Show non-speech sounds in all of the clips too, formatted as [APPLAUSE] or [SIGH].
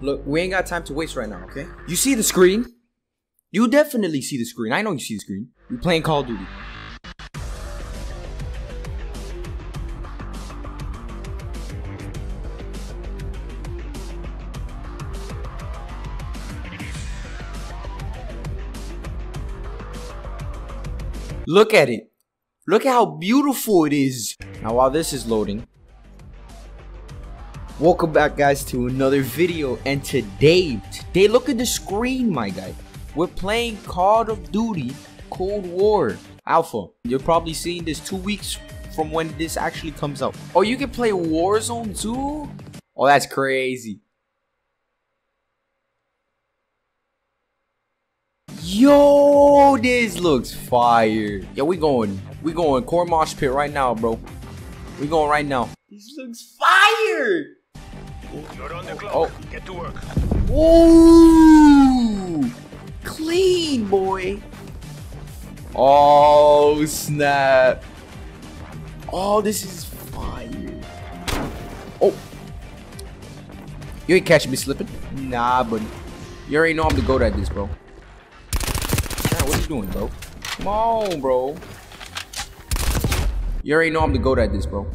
Look, we ain't got time to waste right now, okay? You see the screen? You definitely see the screen. I know you see the screen. You playing Call of Duty. Look at it. Look at how beautiful it is. Now while this is loading, welcome back guys to another video. And today, today look at the screen my guy. We're playing Call of Duty Cold War Alpha. You're probably seeing this two weeks from when this actually comes out. Oh, you can play Warzone too? Oh, that's crazy. Yo, this looks fire. Yo, we going, we going core mosh pit right now, bro. We going right now. This looks fire. You're on the clock. Oh. Get to work. Ooh, clean boy. Oh snap. Oh, this is fire. Oh. You ain't catching me slipping. Nah, but you already know I'm the goat at this, bro. Man, what are you doing, bro? Come on, bro. You already know I'm the goat at this, bro.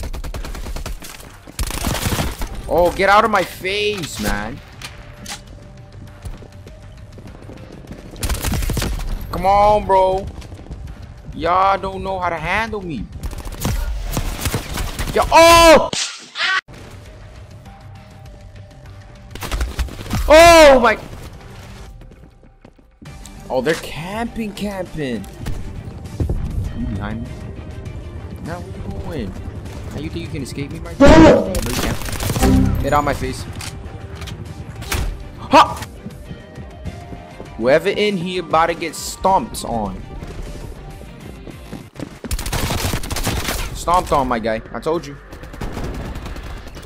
Oh, get out of my face, man. Come on, bro. Y'all don't know how to handle me. Yo, oh! Oh my! Oh, they're camping, camping. You behind me? Now where you going? Now you think you can escape me right now? No, you can't. Get out my face. Ha! Whoever in here about to get stomped on. Stomped on, my guy. I told you.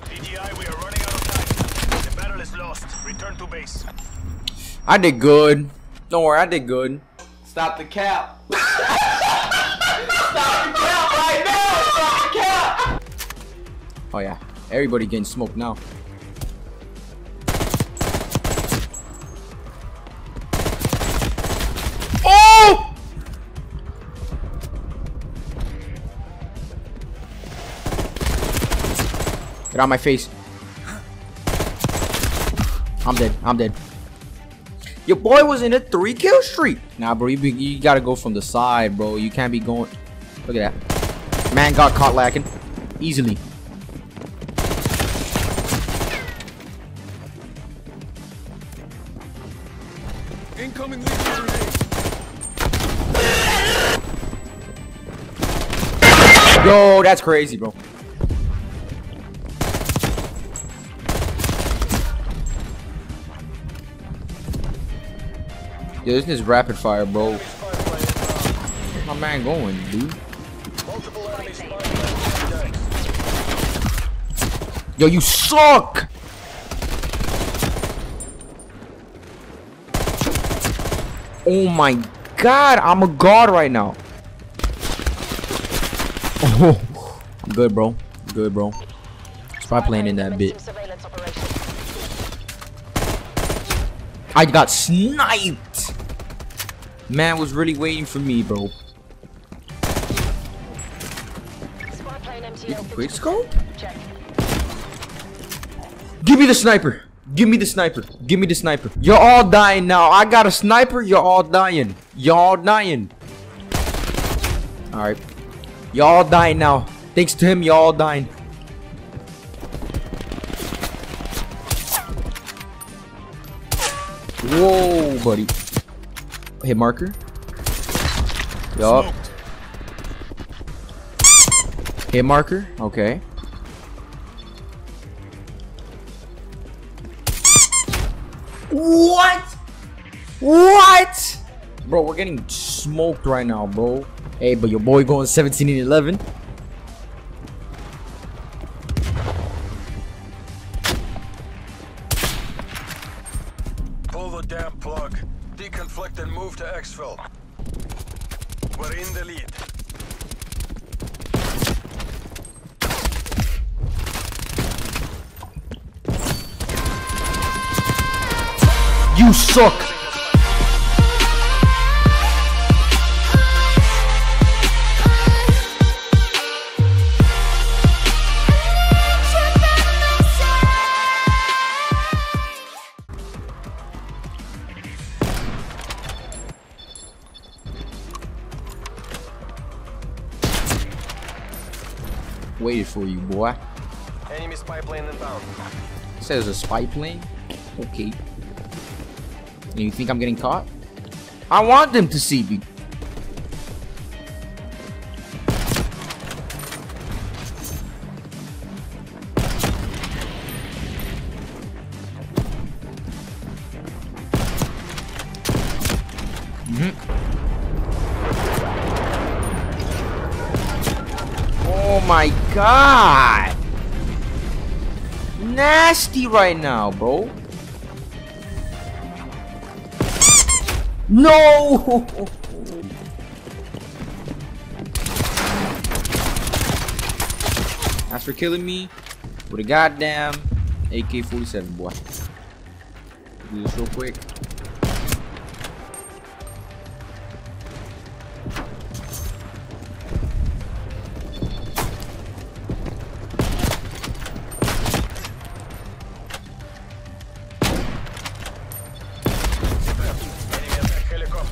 DGI, we are running out of time. The battle is lost. Return to base. I did good. Don't worry, I did good. Stop the cap. [LAUGHS] Stop the cap right now. Stop the cap. Oh yeah, everybody getting smoked now. Oh! Get out my face. I'm dead. I'm dead. Your boy was in a three kill streak. Nah, bro, you, be, you gotta go from the side, bro. You can't be going. Look at that. Man got caught lacking. Easily. Yo, that's crazy, bro. Yo, this is rapid fire, bro. Where's my man going, dude? Multiple enemy spy planes Yo, you suck! Oh my god, I'm a god right now. Oh, [LAUGHS] good, bro. Good, bro. Spy plane in that bit. I got sniped. Man was really waiting for me, bro. Quick scope? Give me the sniper. Give me the sniper. Give me the sniper. You're all dying now. I got a sniper. You're all dying. You're all dying. Alright. You're all dying now. Thanks to him, you're all dying. Whoa, buddy. Hit marker. Yup. Hit marker. Okay. What? What? Bro, we're getting smoked right now, bro. Hey, but your boy going 17 and 11. Pull the damn plug. Deconflict and move to exfil. We're in the lead. You suck. Waited for you, boy. Enemy spy plane inbound. Says a spy plane. Okay. And you think I'm getting caught? I want them to see me. Mhm. Oh my god! Nasty right now, bro. No! As for killing me with a goddamn AK-47, boy. Do this real quick.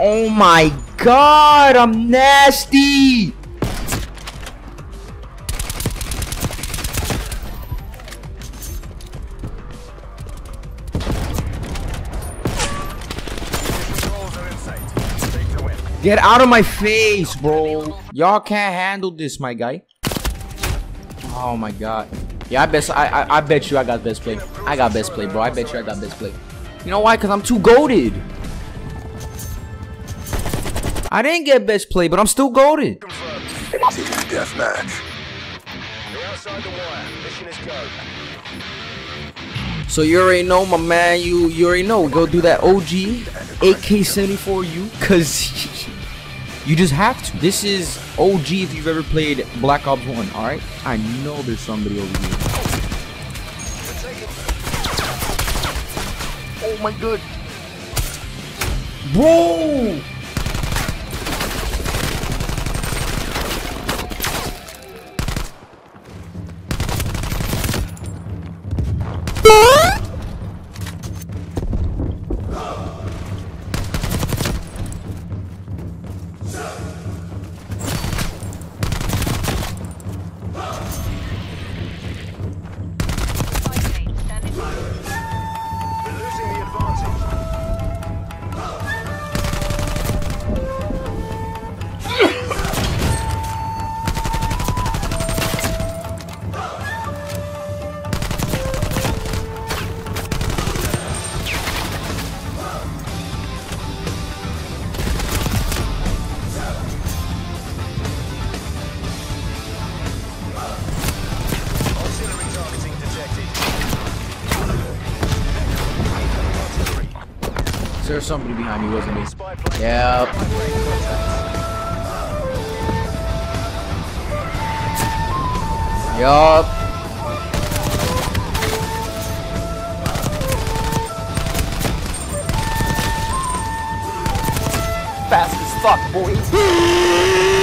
Oh my god, I'm nasty! Get out of my face, bro. Y'all can't handle this, my guy. Oh my god. Yeah, I bet I, I I bet you I got best play. I got best play, bro. I bet you I got best play. You know why? Cause I'm too goaded. I didn't get best play, but I'm still. Team deathmatch. So you already know, my man. You you already know. Go do that OG AK-74U, cause [LAUGHS] you just have to. This is OG if you've ever played Black Ops One. All right. I know there's somebody over here. Oh my god, bro. Somebody behind me, wasn't? Spy. Yep. Yup. Fast as fuck, boy. [LAUGHS]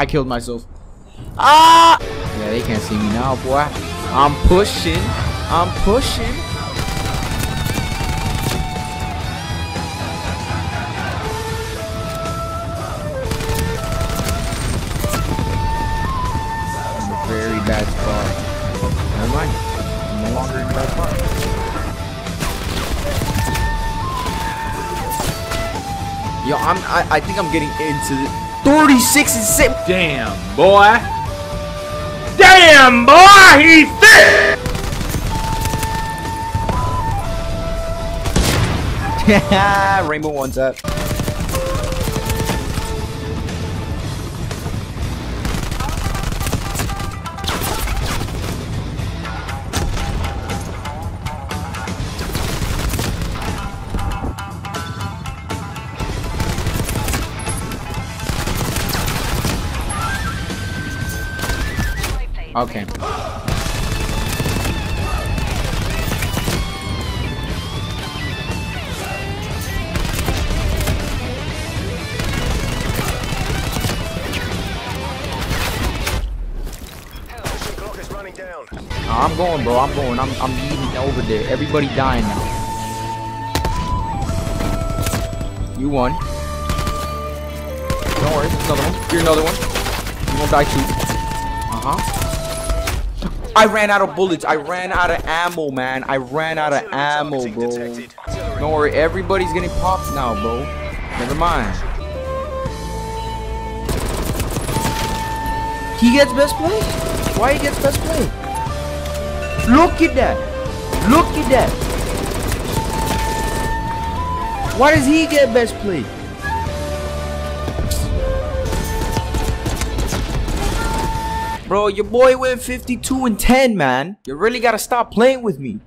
I killed myself. Ah! Yeah, they can't see me now, boy. I'm pushing. I'm pushing. I'm a very bad spot. Never mind. I'm no longer in bad spot. Yo, I'm. I, I think I'm getting into. 36 and 6. Damn, boy. Damn, boy, he's [LAUGHS] thick. Rainbow one's up. Okay. I'm going, bro. I'm going. I'm I'm eating over there. Everybody dying now. You won. Don't worry. Another one. You're another one. You won't die too. Uh huh. I ran out of bullets. I ran out of ammo, man. I ran out of ammo, bro. Don't worry. Everybody's getting popped now, bro. Never mind. He gets best play. Why he gets best play? Look at that. Look at that. Why does he get best play? Bro, your boy went 52 and 10, man. You really gotta stop playing with me.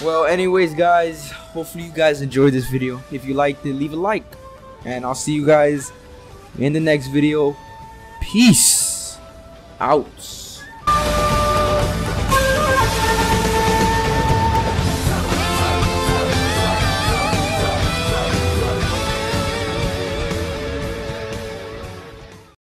Well, anyways, guys, hopefully you guys enjoyed this video. If you liked it, leave a like. And I'll see you guys in the next video. Peace out.